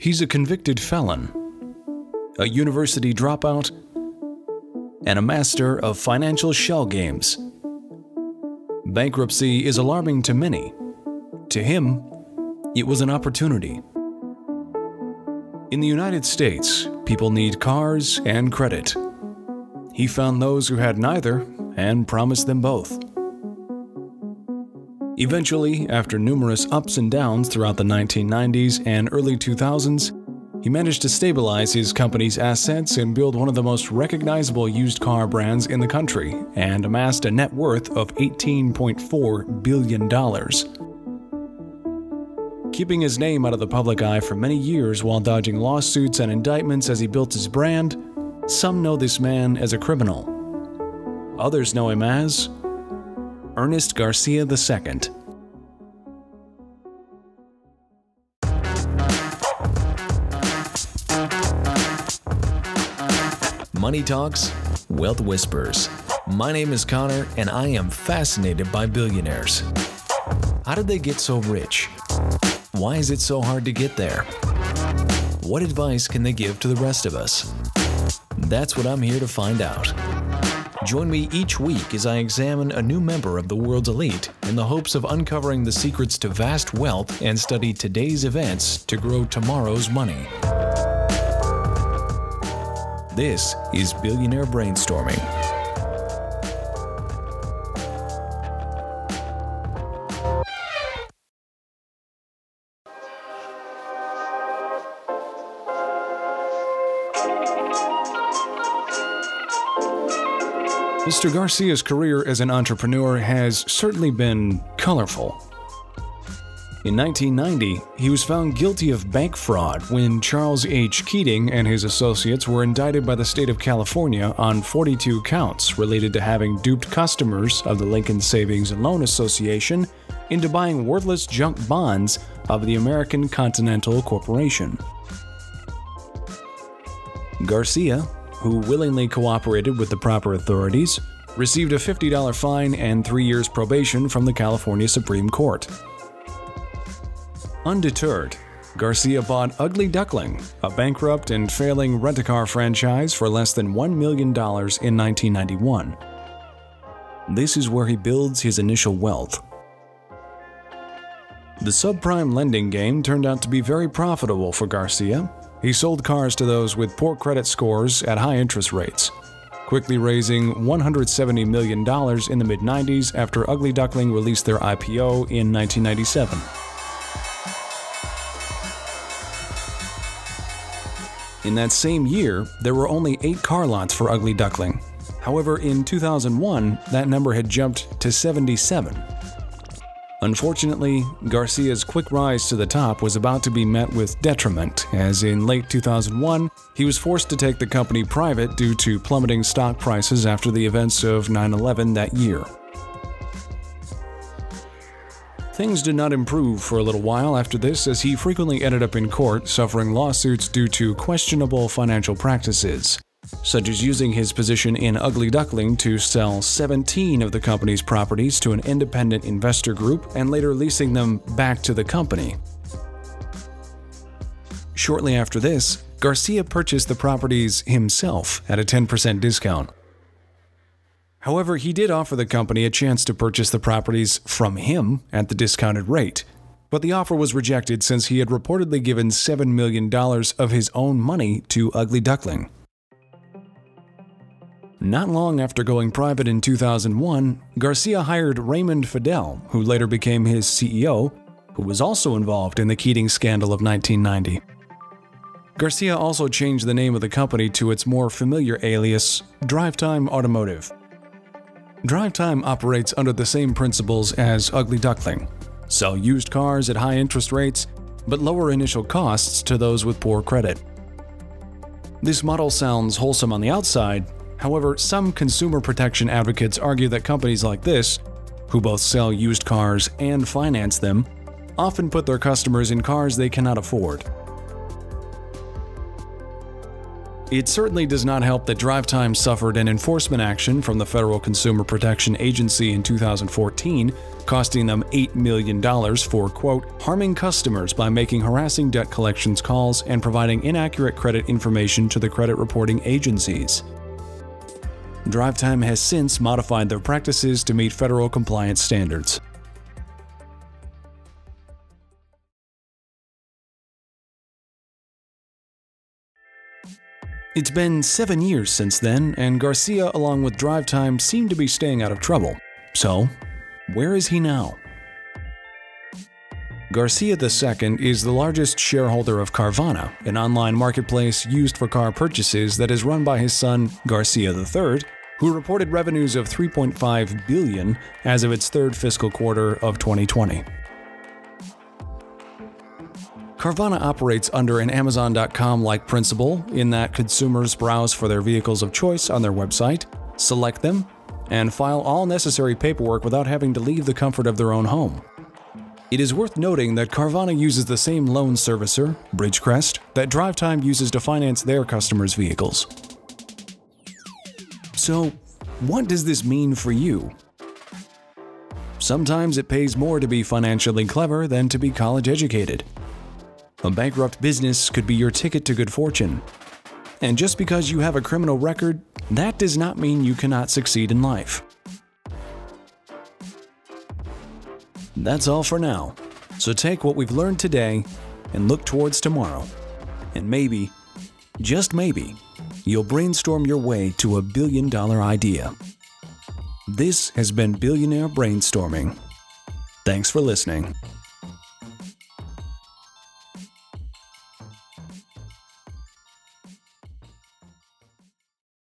He's a convicted felon, a university dropout, and a master of financial shell games. Bankruptcy is alarming to many. To him, it was an opportunity. In the United States, people need cars and credit. He found those who had neither and promised them both. Eventually, after numerous ups and downs throughout the 1990s and early 2000s, he managed to stabilize his company's assets and build one of the most recognizable used car brands in the country and amassed a net worth of $18.4 billion. Keeping his name out of the public eye for many years while dodging lawsuits and indictments as he built his brand, some know this man as a criminal. Others know him as Ernest Garcia II. Money Talks, Wealth Whispers. My name is Connor, and I am fascinated by billionaires. How did they get so rich? Why is it so hard to get there? What advice can they give to the rest of us? That's what I'm here to find out. Join me each week as I examine a new member of the world's elite in the hopes of uncovering the secrets to vast wealth and study today's events to grow tomorrow's money. This is Billionaire Brainstorming. Mr. Garcia's career as an entrepreneur has certainly been colorful. In 1990, he was found guilty of bank fraud when Charles H. Keating and his associates were indicted by the state of California on 42 counts related to having duped customers of the Lincoln Savings and Loan Association into buying worthless junk bonds of the American Continental Corporation. Garcia, who willingly cooperated with the proper authorities, received a $50 fine and three years probation from the California Supreme Court. Undeterred, Garcia bought Ugly Duckling, a bankrupt and failing rent-a-car franchise for less than $1 million in 1991. This is where he builds his initial wealth. The subprime lending game turned out to be very profitable for Garcia, he sold cars to those with poor credit scores at high interest rates, quickly raising $170 million in the mid 90s after Ugly Duckling released their IPO in 1997. In that same year, there were only eight car lots for Ugly Duckling. However, in 2001, that number had jumped to 77. Unfortunately, Garcia's quick rise to the top was about to be met with detriment, as in late 2001, he was forced to take the company private due to plummeting stock prices after the events of 9 11 that year. Things did not improve for a little while after this, as he frequently ended up in court suffering lawsuits due to questionable financial practices such as using his position in Ugly Duckling to sell 17 of the company's properties to an independent investor group and later leasing them back to the company. Shortly after this, Garcia purchased the properties himself at a 10% discount. However, he did offer the company a chance to purchase the properties from him at the discounted rate, but the offer was rejected since he had reportedly given $7 million of his own money to Ugly Duckling. Not long after going private in 2001, Garcia hired Raymond Fidel, who later became his CEO, who was also involved in the Keating scandal of 1990. Garcia also changed the name of the company to its more familiar alias, DriveTime Automotive. DriveTime operates under the same principles as Ugly Duckling sell used cars at high interest rates, but lower initial costs to those with poor credit. This model sounds wholesome on the outside, However, some consumer protection advocates argue that companies like this, who both sell used cars and finance them, often put their customers in cars they cannot afford. It certainly does not help that DriveTime suffered an enforcement action from the Federal Consumer Protection Agency in 2014, costing them $8 million for, quote, harming customers by making harassing debt collections calls and providing inaccurate credit information to the credit reporting agencies. DriveTime has since modified their practices to meet federal compliance standards. It's been seven years since then, and Garcia, along with DriveTime, seem to be staying out of trouble. So, where is he now? Garcia II is the largest shareholder of Carvana, an online marketplace used for car purchases that is run by his son, Garcia III, who reported revenues of 3.5 billion as of its third fiscal quarter of 2020. Carvana operates under an Amazon.com like principle in that consumers browse for their vehicles of choice on their website, select them, and file all necessary paperwork without having to leave the comfort of their own home. It is worth noting that Carvana uses the same loan servicer, Bridgecrest, that DriveTime uses to finance their customers' vehicles. So, what does this mean for you? Sometimes it pays more to be financially clever than to be college educated. A bankrupt business could be your ticket to good fortune. And just because you have a criminal record, that does not mean you cannot succeed in life. That's all for now. So take what we've learned today and look towards tomorrow. And maybe, just maybe, you'll brainstorm your way to a billion dollar idea. This has been Billionaire Brainstorming. Thanks for listening.